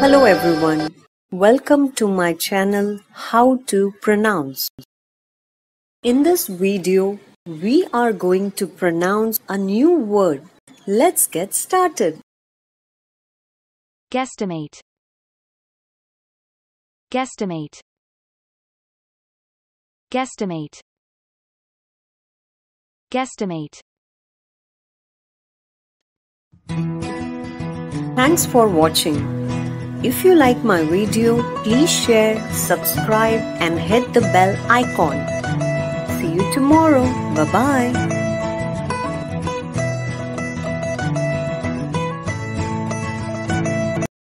Hello everyone. Welcome to my channel How to Pronounce. In this video, we are going to pronounce a new word. Let's get started. Guesstimate. Guesstimate. Guesstimate. Guesstimate. Thanks for watching. If you like my video, please share, subscribe and hit the bell icon. See you tomorrow. Bye bye.